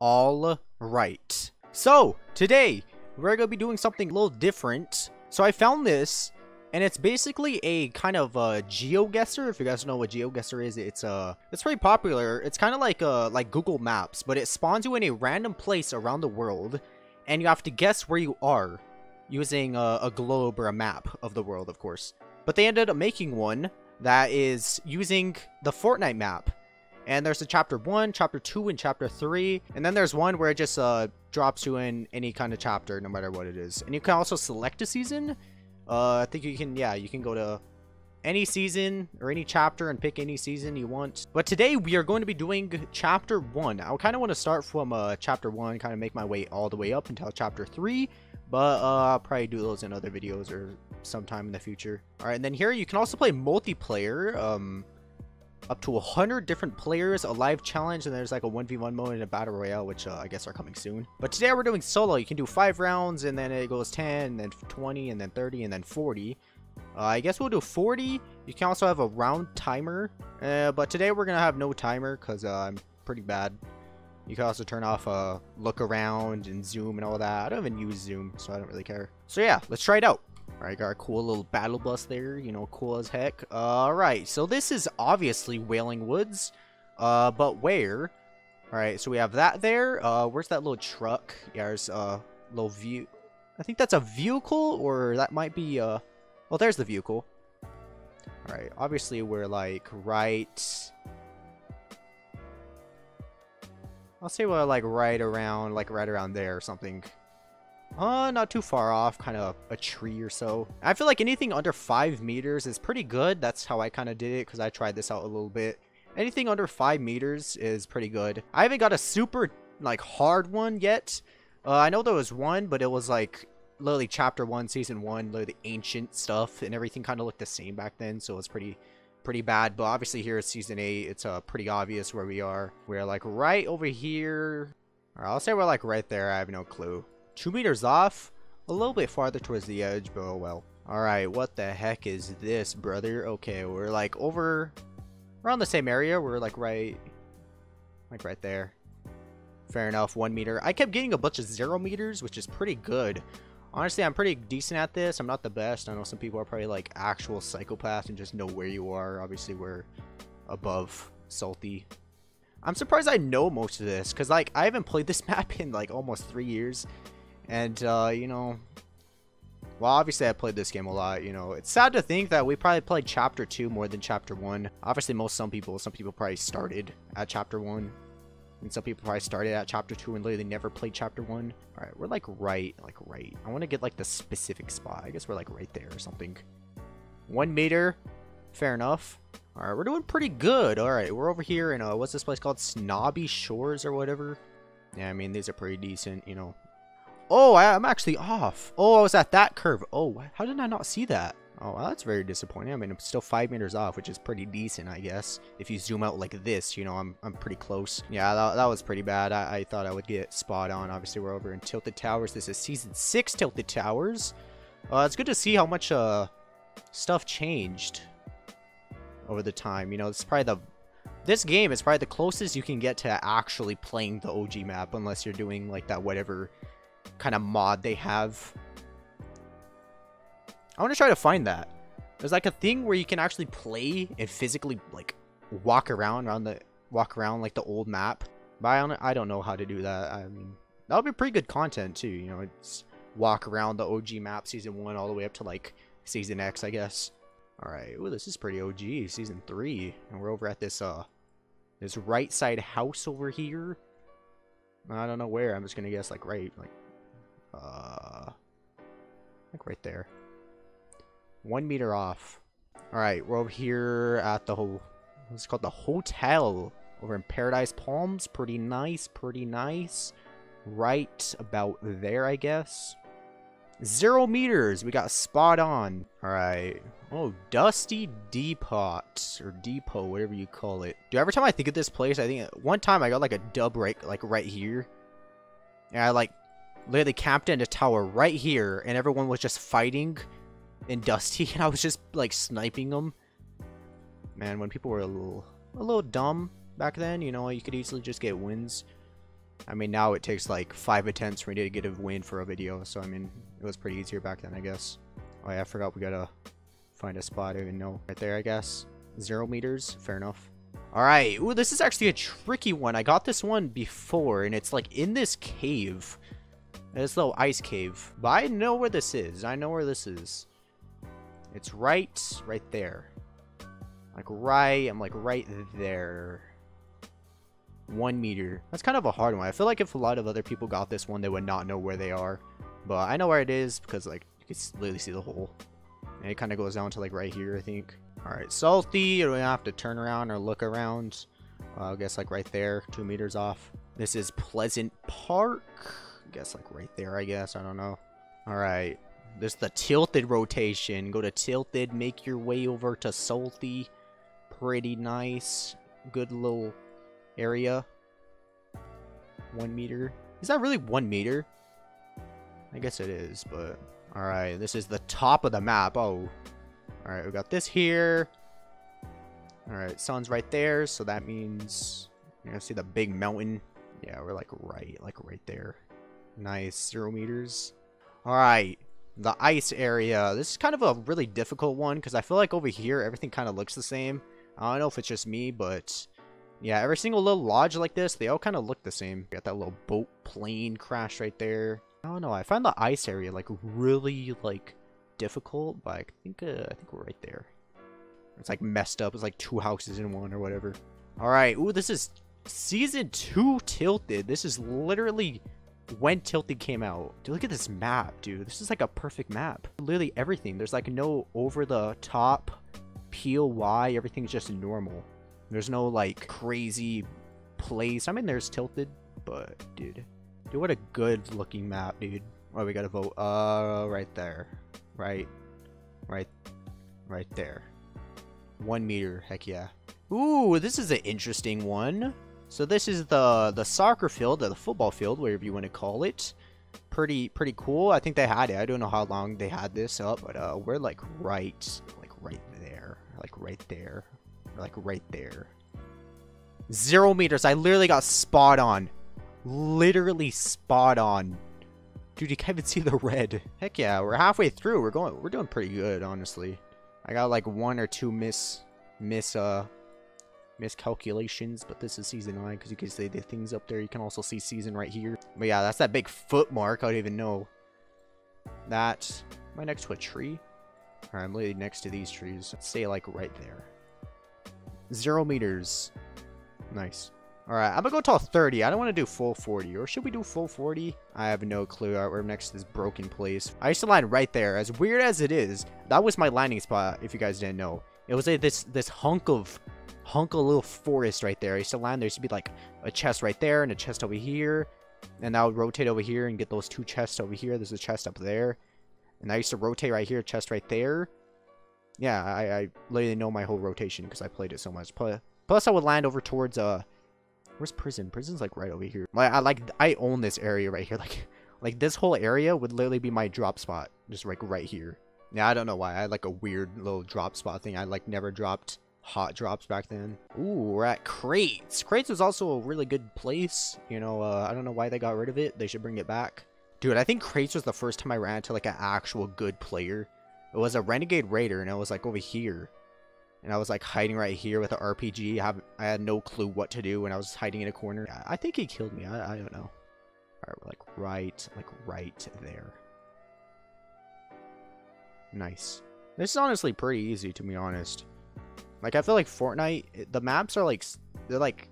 All right. So, today, we're going to be doing something a little different. So I found this, and it's basically a kind of a GeoGuessr. If you guys know what GeoGuessr is, it's uh, it's pretty popular. It's kind of like uh, like Google Maps, but it spawns you in a random place around the world, and you have to guess where you are using a, a globe or a map of the world, of course. But they ended up making one that is using the Fortnite map. And there's a chapter 1, chapter 2, and chapter 3. And then there's one where it just uh, drops you in any kind of chapter, no matter what it is. And you can also select a season. Uh, I think you can, yeah, you can go to any season or any chapter and pick any season you want. But today we are going to be doing chapter 1. I kind of want to start from uh, chapter 1, kind of make my way all the way up until chapter 3. But uh, I'll probably do those in other videos or sometime in the future. Alright, and then here you can also play multiplayer. Um, up to 100 different players, a live challenge, and there's like a 1v1 mode and a battle royale, which uh, I guess are coming soon. But today we're doing solo. You can do 5 rounds, and then it goes 10, and then 20, and then 30, and then 40. Uh, I guess we'll do 40. You can also have a round timer, uh, but today we're going to have no timer because uh, I'm pretty bad. You can also turn off uh, look around and zoom and all that. I don't even use zoom, so I don't really care. So yeah, let's try it out. Alright, got a cool little battle bus there, you know, cool as heck. Alright, so this is obviously Wailing Woods, uh, but where? Alright, so we have that there. Uh, where's that little truck? Yeah, there's a little view. I think that's a vehicle, or that might be, uh, well, there's the vehicle. Alright, obviously we're like right... I'll say we're like right around, like right around there or something. Uh, not too far off, kind of a tree or so. I feel like anything under 5 meters is pretty good. That's how I kind of did it, because I tried this out a little bit. Anything under 5 meters is pretty good. I haven't got a super, like, hard one yet. Uh, I know there was one, but it was, like, literally Chapter 1, Season 1, literally the ancient stuff, and everything kind of looked the same back then, so it was pretty pretty bad but obviously here is season 8 it's uh pretty obvious where we are we're like right over here or I'll say we're like right there I have no clue Two meters off? A little bit farther towards the edge, but oh well. Alright, what the heck is this, brother? Okay, we're like over... Around the same area. We're like right... Like right there. Fair enough, one meter. I kept getting a bunch of zero meters, which is pretty good. Honestly, I'm pretty decent at this. I'm not the best. I know some people are probably like actual psychopaths and just know where you are. Obviously, we're above Salty. I'm surprised I know most of this, because like I haven't played this map in like almost three years. And, uh, you know, well, obviously I played this game a lot, you know. It's sad to think that we probably played Chapter 2 more than Chapter 1. Obviously, most some people, some people probably started at Chapter 1. And some people probably started at Chapter 2 and literally never played Chapter 1. Alright, we're like right, like right. I want to get like the specific spot. I guess we're like right there or something. One meter. Fair enough. Alright, we're doing pretty good. Alright, we're over here in, uh, what's this place called? Snobby Shores or whatever? Yeah, I mean, these are pretty decent, you know. Oh, I, am actually off. Oh, I was at that curve. Oh, how did I not see that? Oh, well, that's very disappointing. I mean, I'm still five meters off, which is pretty decent, I guess. If you zoom out like this, you know, I'm, I'm pretty close. Yeah, that, that was pretty bad. I, I thought I would get spot on. Obviously, we're over in Tilted Towers. This is Season 6 Tilted Towers. Uh, it's good to see how much uh, stuff changed over the time. You know, it's probably the... This game is probably the closest you can get to actually playing the OG map, unless you're doing, like, that whatever kind of mod they have. I want to try to find that. There's like a thing where you can actually play and physically like walk around around the walk around like the old map. But I don't, I don't know how to do that. I mean, that would be pretty good content too. You know, it's walk around the OG map season one all the way up to like season X, I guess. All right. Oh, this is pretty OG. Season three, and we're over at this uh this right side house over here. I don't know where. I'm just gonna guess like right like uh, like right there. One meter off. Alright, we're over here at the whole, what's called the hotel over in Paradise Palms. Pretty nice, pretty nice. Right about there, I guess. Zero meters. We got spot on. Alright. Oh, Dusty Depot. Or Depot, whatever you call it. Dude, every time I think of this place, I think... One time I got like a dub right, like right here. And I like literally camped in a tower right here, and everyone was just fighting in Dusty, and I was just, like, sniping them. Man, when people were a little, a little dumb back then, you know, you could easily just get wins. I mean, now it takes like five attempts for me to get a win for a video. So, I mean, it was pretty easier back then, I guess. Oh, yeah, I forgot we gotta find a spot. I even know. Right there, I guess. Zero meters. Fair enough. Alright. Ooh, this is actually a tricky one. I got this one before, and it's like in this cave. This little ice cave. But I know where this is. I know where this is. It's right, right there. Like right, I'm like right there. One meter. That's kind of a hard one. I feel like if a lot of other people got this one, they would not know where they are. But I know where it is because like you can literally see the hole. And it kind of goes down to like right here, I think. Alright, salty. You don't have to turn around or look around. Uh, I guess like right there, two meters off. This is Pleasant Park. Guess like right there, I guess. I don't know. Alright. There's the tilted rotation. Go to tilted, make your way over to salty. Pretty nice. Good little area. One meter. Is that really one meter? I guess it is, but... Alright, this is the top of the map. Oh. Alright, we got this here. Alright, sun's right there, so that means... You're gonna see the big mountain. Yeah, we're like right, like right there. Nice, zero meters. Alright, the ice area. This is kind of a really difficult one, because I feel like over here, everything kind of looks the same. I don't know if it's just me, but... Yeah, every single little lodge like this, they all kind of look the same. Got that little boat plane crash right there. I don't know. I find the ice area like really like difficult, but I think uh, I think we're right there. It's like messed up. It's like two houses in one or whatever. All right. Ooh, this is season two tilted. This is literally when tilted came out. Dude, look at this map, dude. This is like a perfect map. Literally everything. There's like no over the top POI. Everything's just normal. There's no like crazy place. I mean, there's tilted, but dude, Dude, what a good looking map, dude. Oh, we gotta vote. Uh, right there. Right. Right. Right there. One meter. Heck yeah. Ooh, this is an interesting one. So this is the the soccer field, or the football field, whatever you want to call it. Pretty pretty cool. I think they had it. I don't know how long they had this up, but uh, we're like right, like right there, like right there, like right there. Zero meters. I literally got spot on. Literally spot on. Dude, you can't even see the red. Heck yeah, we're halfway through. We're going we're doing pretty good, honestly. I got like one or two miss miss uh miscalculations, but this is season 9 because you can see the things up there. You can also see season right here. But yeah, that's that big foot mark. I don't even know. That. Am I next to a tree? Alright, I'm literally next to these trees. Stay like right there. Zero meters. Nice. Alright, I'm gonna go till 30. I don't want to do full 40. Or should we do full 40? I have no clue. Alright, we're next to this broken place. I used to land right there. As weird as it is, that was my landing spot, if you guys didn't know. It was like this this hunk of hunk of little forest right there. I used to land there. used to be like a chest right there and a chest over here. And I would rotate over here and get those two chests over here. There's a chest up there. And I used to rotate right here, chest right there. Yeah, I, I literally know my whole rotation because I played it so much. Plus, I would land over towards uh Where's prison? Prison's like right over here. Like I like I own this area right here. Like like this whole area would literally be my drop spot. Just like right here. Yeah, I don't know why. I had like a weird little drop spot thing. I like never dropped hot drops back then. Ooh, we're at Crates. Crates was also a really good place. You know, uh, I don't know why they got rid of it. They should bring it back. Dude, I think Crates was the first time I ran into like an actual good player. It was a Renegade Raider and it was like over here and I was like hiding right here with an RPG. I, have, I had no clue what to do when I was hiding in a corner. I think he killed me. I, I don't know. All right, we're like right, like right there. Nice. This is honestly pretty easy to be honest. Like I feel like Fortnite, the maps are like they're like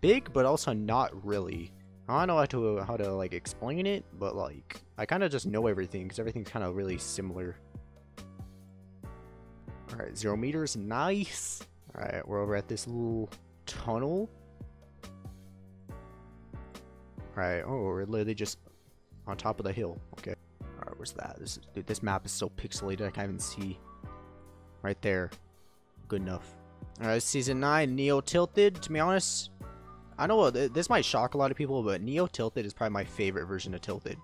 big, but also not really. I don't know how to how to like explain it, but like I kind of just know everything because everything's kind of really similar. Alright, zero meters. Nice. Alright, we're over at this little tunnel. Alright, oh, we're literally just on top of the hill. Okay. Where's that? This dude, this map is so pixelated I can't even see. Right there. Good enough. Alright, season 9, Neo Tilted. To be honest, I know this might shock a lot of people, but Neo Tilted is probably my favorite version of Tilted.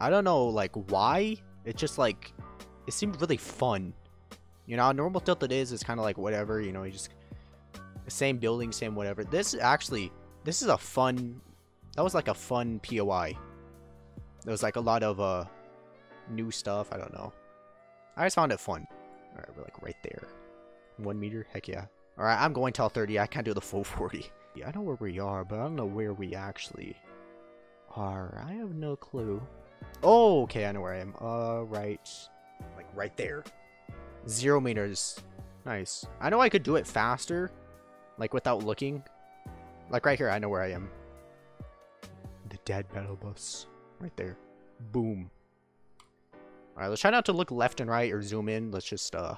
I don't know, like, why? It's just, like, it seemed really fun. You know, normal tilted is is kind of like whatever. You know, you just The same building, same whatever. This actually, this is a fun that was like a fun POI. There was like a lot of uh new stuff. I don't know. I just found it fun. All right, we're like right there. One meter. Heck yeah. All right, I'm going till 30. I can't do the full 40. Yeah, I know where we are, but I don't know where we actually are. I have no clue. Oh, okay, I know where I am. Uh, right. Like right there. Zero meters. Nice. I know I could do it faster. Like without looking. Like right here, I know where I am. The dead battle bus. Right there. Boom. Alright, let's try not to look left and right or zoom in. Let's just, uh...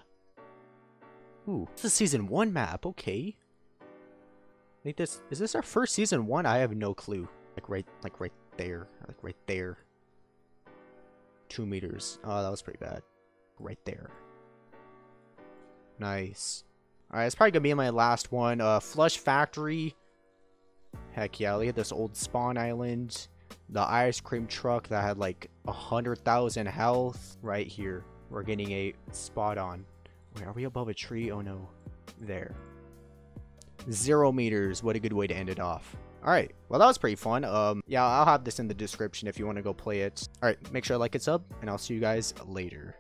Ooh, this is season 1 map. Okay. Think this... Is this our first season 1? I have no clue. Like right, like right there. Like right there. Two meters. Oh, that was pretty bad. Right there. Nice. Alright, it's probably gonna be my last one. Uh, Flush Factory. Heck yeah, look at this old spawn island. The ice cream truck that had like a hundred thousand health. Right here. We're getting a spot on. Wait, are we above a tree? Oh no. There. Zero meters. What a good way to end it off. Alright, well that was pretty fun. Um, yeah, I'll have this in the description if you want to go play it. Alright, make sure to like and sub, and I'll see you guys later.